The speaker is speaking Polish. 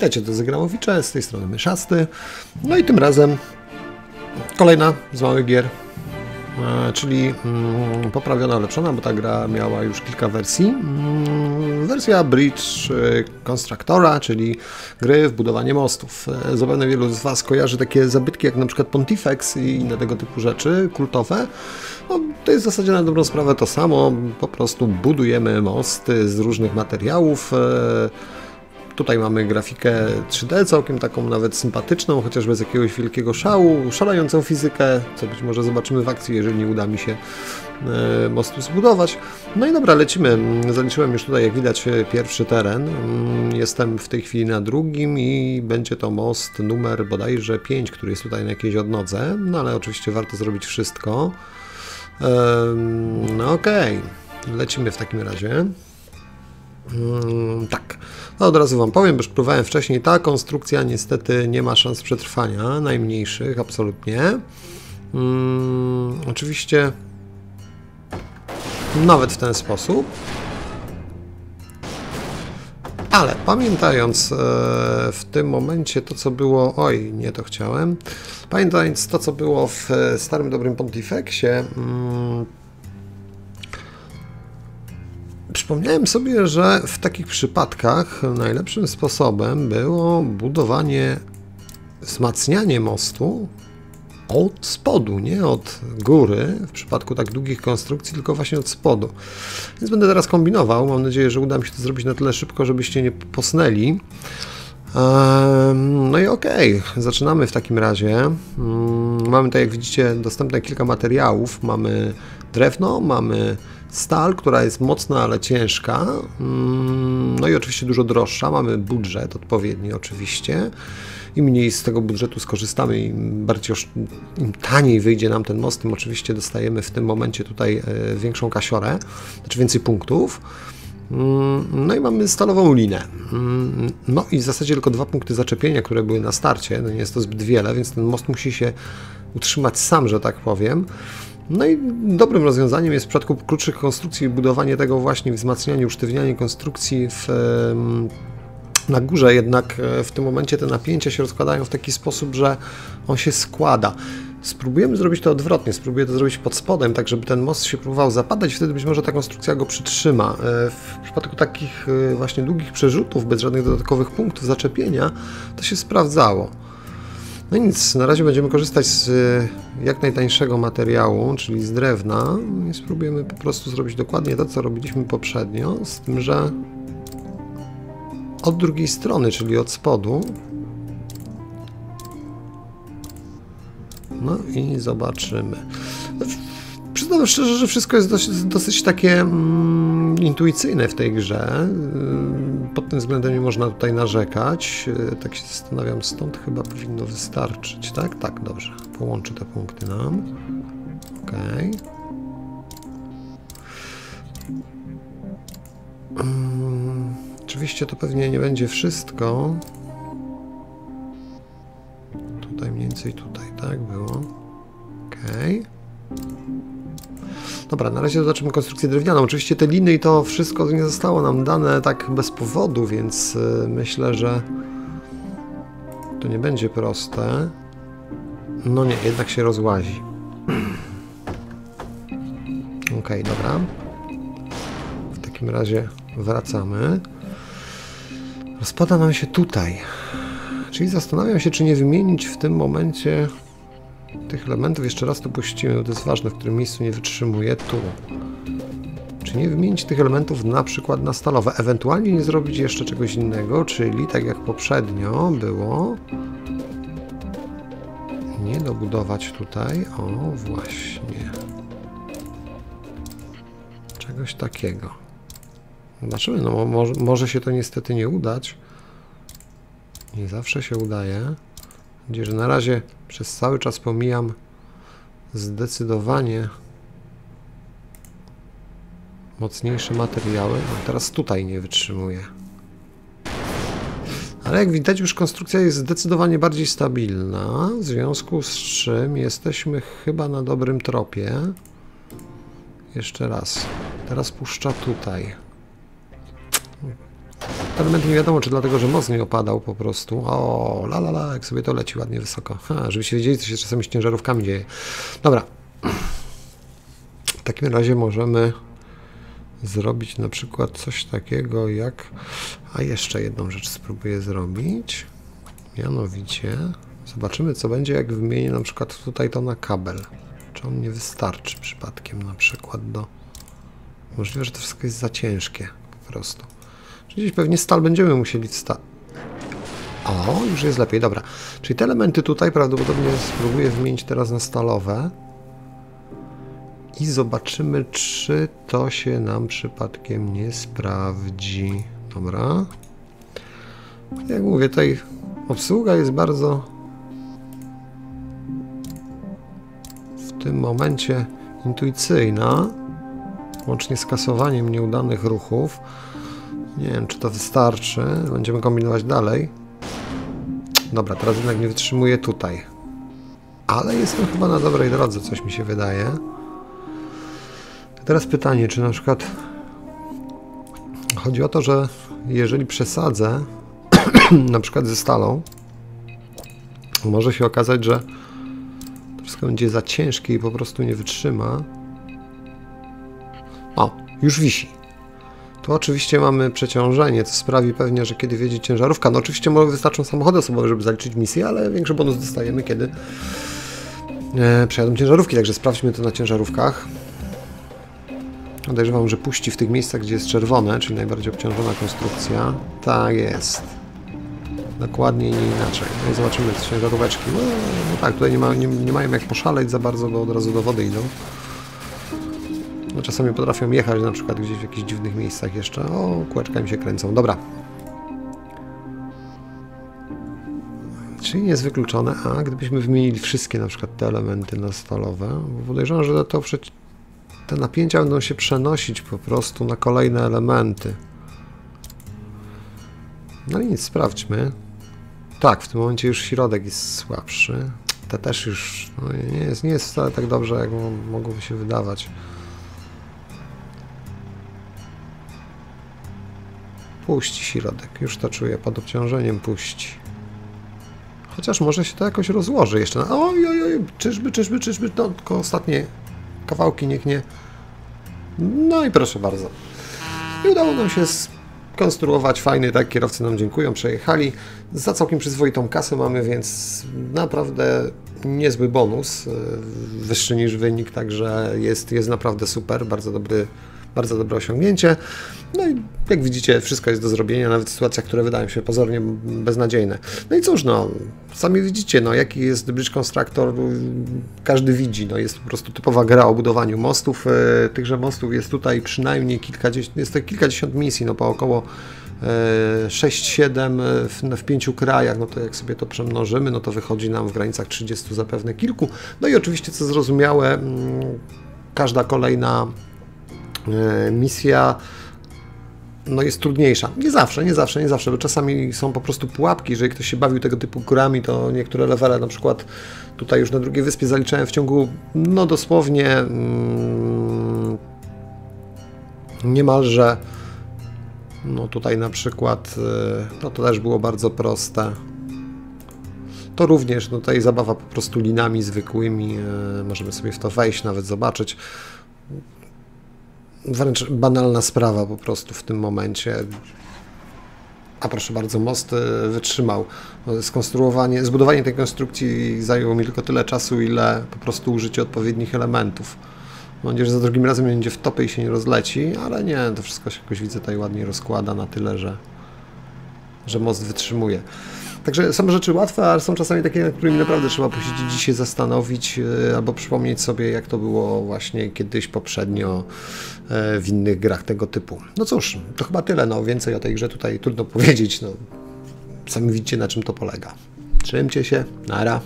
Witajcie, to Zegramowicze, z tej strony Myszasty. No i tym razem kolejna z małych gier, e, czyli mm, poprawiona, ulepszona, bo ta gra miała już kilka wersji. Mm, wersja Bridge e, Constructora, czyli gry w budowanie mostów. E, Zapewne wielu z Was kojarzy takie zabytki jak na przykład Pontifex i inne tego typu rzeczy kultowe. No, to jest w zasadzie na dobrą sprawę to samo, po prostu budujemy mosty z różnych materiałów. Tutaj mamy grafikę 3D, całkiem taką nawet sympatyczną, chociaż bez jakiegoś wielkiego szału, szalejącą fizykę, co być może zobaczymy w akcji, jeżeli nie uda mi się e, mostu zbudować. No i dobra, lecimy. Zaliczyłem już tutaj, jak widać, pierwszy teren. Mm, Jestem w tej chwili na drugim i będzie to most numer bodajże 5, który jest tutaj na jakiejś odnodze, no ale oczywiście warto zrobić wszystko. No okej, lecimy w takim razie. Mm, tak. No od razu Wam powiem, bo już próbowałem wcześniej. Ta konstrukcja niestety nie ma szans przetrwania, najmniejszych, absolutnie. Mm, oczywiście nawet w ten sposób. Ale pamiętając e, w tym momencie to, co było. Oj, nie to chciałem. Pamiętając to, co było w e, starym dobrym Pontifexie. Mm, Przypomniałem sobie, że w takich przypadkach najlepszym sposobem było budowanie, wzmacnianie mostu od spodu, nie od góry, w przypadku tak długich konstrukcji, tylko właśnie od spodu. Więc będę teraz kombinował. Mam nadzieję, że uda mi się to zrobić na tyle szybko, żebyście nie posnęli. Ehm, No i okej, zaczynamy w takim razie. Mm, Mamy tutaj, jak widzicie, dostępne kilka materiałów. Mamy drewno, mamy stal, która jest mocna, ale ciężka. Mm, No i oczywiście dużo droższa. Mamy budżet odpowiedni, oczywiście. Im mniej z tego budżetu skorzystamy, im bardziej im taniej wyjdzie nam ten most, tym oczywiście dostajemy w tym momencie tutaj e, większą kasiorę, znaczy więcej punktów. Mm, No i mamy stalową linę. Mm, No i w zasadzie tylko dwa punkty zaczepienia, które były na starcie. No nie jest to zbyt wiele, więc ten most musi się utrzymać sam, że tak powiem. No i dobrym rozwiązaniem jest w przypadku krótszych konstrukcji budowanie tego właśnie, wzmacnianie, usztywnianie konstrukcji w, na górze, jednak e, w tym momencie te napięcia się rozkładają w taki sposób, że on się składa. Spróbujemy zrobić to odwrotnie, spróbuję to zrobić pod spodem, tak żeby ten most się próbował zapadać, wtedy być może ta konstrukcja go przytrzyma. E, W przypadku takich e, właśnie długich przerzutów, bez żadnych dodatkowych punktów zaczepienia, to się sprawdzało. No nic, na razie będziemy korzystać z e, jak najtańszego materiału, czyli z drewna i spróbujemy po prostu zrobić dokładnie to, co robiliśmy poprzednio, z tym, że od drugiej strony, czyli od spodu. No i zobaczymy. Przyznam szczerze, że wszystko jest dosyć, dosyć takie mm, intuicyjne w tej grze. Ym, Pod tym względem nie można tutaj narzekać. Yy, Tak się zastanawiam, stąd chyba powinno wystarczyć, tak? Tak, dobrze. Połączę te punkty nam. Okej. Ym, Oczywiście to pewnie nie będzie wszystko. Tutaj mniej więcej tutaj, tak było. Okej. Dobra, na razie zobaczymy konstrukcję drewnianą. Oczywiście te liny i to wszystko nie zostało nam dane tak bez powodu, więc y, myślę, że to nie będzie proste. No nie, jednak się rozłazi. Okej, dobra. W takim razie wracamy. Rozpada nam się tutaj. Czyli zastanawiam się, czy nie wymienić w tym momencie tych elementów. Jeszcze raz tu puścimy, to jest ważne, w którym miejscu nie wytrzymuje. Tu. Czy nie wymienić tych elementów na przykład na stalowe? Ewentualnie nie zrobić jeszcze czegoś innego, czyli tak jak poprzednio było, nie dobudować tutaj. O, właśnie. Czegoś takiego. Zobaczymy, no mo- może, może się to niestety nie udać. Nie zawsze się udaje. Gdzie, że na razie przez cały czas pomijam zdecydowanie mocniejsze materiały. A teraz tutaj nie wytrzymuje. Ale jak widać już konstrukcja jest zdecydowanie bardziej stabilna, w związku z czym jesteśmy chyba na dobrym tropie. Jeszcze raz. Teraz puszcza tutaj. Te elementy nie wiadomo, czy dlatego, że most nie opadał po prostu. O, la la la, jak sobie to leci ładnie wysoko. Ha, żebyście wiedzieli, co się czasami z ciężarówkami dzieje. Dobra. W takim razie możemy zrobić na przykład coś takiego jak... A jeszcze jedną rzecz spróbuję zrobić. Mianowicie zobaczymy, co będzie, jak wymienię na przykład tutaj to na kabel. Czy on nie wystarczy przypadkiem na przykład do... Możliwe, że to wszystko jest za ciężkie po prostu. Czyli pewnie stal będziemy musieli wstawić. O, już jest lepiej, dobra. Czyli te elementy tutaj prawdopodobnie spróbuję wymienić teraz na stalowe. I zobaczymy, czy to się nam przypadkiem nie sprawdzi. Dobra. Jak mówię, tutaj obsługa jest bardzo w tym momencie intuicyjna. Łącznie z kasowaniem nieudanych ruchów. Nie wiem, czy to wystarczy. Będziemy kombinować dalej. Dobra, teraz jednak nie wytrzymuję tutaj. Ale jestem chyba na dobrej drodze, coś mi się wydaje. Teraz pytanie, czy na przykład chodzi o to, że jeżeli przesadzę na przykład ze stalą, może się okazać, że to wszystko będzie za ciężkie i po prostu nie wytrzyma. O, już wisi. Tu oczywiście mamy przeciążenie, co sprawi pewnie, że kiedy wjedzie ciężarówka, no oczywiście wystarczą samochody osobowe, żeby zaliczyć misję, ale większy bonus dostajemy, kiedy e, przejadą ciężarówki, także sprawdźmy to na ciężarówkach. Podejrzewam, że puści w tych miejscach, gdzie jest czerwone, czyli najbardziej obciążona konstrukcja. Tak jest. Dokładnie nie inaczej. No i zobaczymy ciężaróweczki. No, no tak, tutaj nie, ma, nie, nie mają jak poszaleć za bardzo, bo od razu do wody idą. No, czasami potrafią jechać na przykład gdzieś w jakichś dziwnych miejscach jeszcze. O, kółeczka mi się kręcą. Dobra. Czyli jest wykluczone, a gdybyśmy wymienili wszystkie na przykład te elementy na stalowe, bo podejrzewam, że to te napięcia będą się przenosić po prostu na kolejne elementy. No i nic, sprawdźmy. Tak, w tym momencie już środek jest słabszy. Te też już no nie, jest, nie jest wcale tak dobrze, jak mogłoby się wydawać. Puści środek, już to czuję, pod obciążeniem puści. Chociaż może się to jakoś rozłoży jeszcze. Oj, oj, oj, czyżby, czyżby, czyżby, no, tylko ostatnie kawałki niech nie... No i proszę bardzo. I udało nam się skonstruować fajny, tak, kierowcy nam dziękują, przejechali. Za całkiem przyzwoitą kasę mamy, więc naprawdę niezły bonus, e, wyższy niż wynik, także jest, jest naprawdę super, bardzo dobry bardzo dobre osiągnięcie. No i jak widzicie, wszystko jest do zrobienia, nawet w sytuacjach, które wydają się pozornie beznadziejne. No i cóż, no, sami widzicie, no, jaki jest Bridge Constructor, każdy widzi, no, jest po prostu typowa gra o budowaniu mostów. E, tychże mostów jest tutaj przynajmniej kilkadziesiąt, jest to kilkadziesiąt misji, no, po około 6-7 e, w, w pięciu krajach, no to jak sobie to przemnożymy, no to wychodzi nam w granicach 30 zapewne kilku. No i oczywiście, co zrozumiałe, mm, każda kolejna E, misja no jest trudniejsza. Nie zawsze, nie zawsze, nie zawsze, bo czasami są po prostu pułapki. Jeżeli ktoś się bawił tego typu grami, to niektóre levele, na przykład tutaj już na drugiej wyspie zaliczałem w ciągu, no dosłownie mm, niemalże, no tutaj na przykład, e, no to też było bardzo proste. To również, no tutaj zabawa po prostu linami zwykłymi, e, możemy sobie w to wejść, nawet zobaczyć wręcz banalna sprawa po prostu w tym momencie. A proszę bardzo, most e, wytrzymał. Skonstruowanie, zbudowanie tej konstrukcji zajęło mi tylko tyle czasu, ile po prostu użycie odpowiednich elementów. Mam nadzieję, że za drugim razem będzie w topie i się nie rozleci, ale nie, to wszystko się jakoś widzę tutaj ładnie rozkłada na tyle, że, że most wytrzymuje. Także są rzeczy łatwe, ale są czasami takie, nad którymi naprawdę trzeba posiedzieć się zastanowić, e, albo przypomnieć sobie, jak to było właśnie kiedyś poprzednio e, w innych grach tego typu. No cóż, to chyba tyle. No, więcej o tej grze tutaj trudno powiedzieć. No, sami widzicie, na czym to polega. Trzymcie się. Nara.